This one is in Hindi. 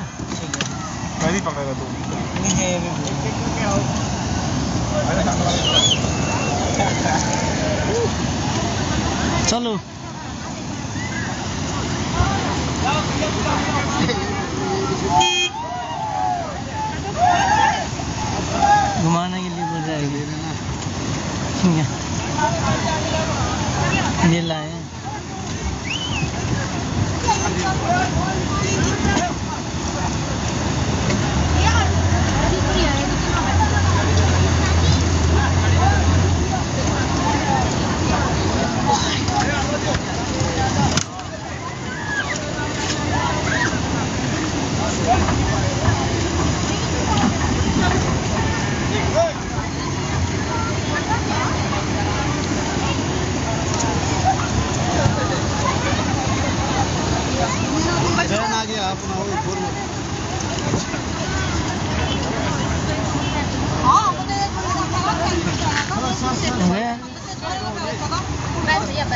मैं नहीं पकड़ेगा तू घुमाने के लिए बोल ठीक है। ये लाए ट्रेन आ गया अपना वो फोर हो भैया बस